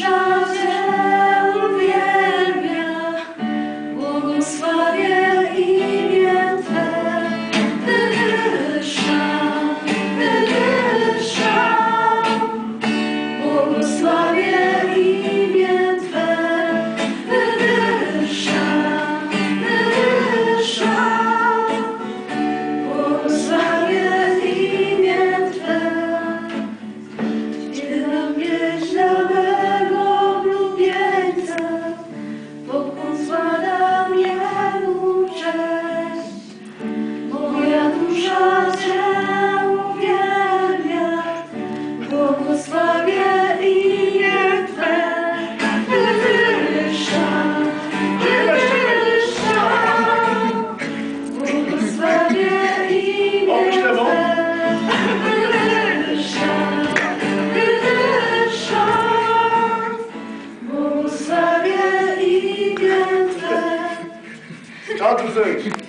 sunshine. Alkışlayın.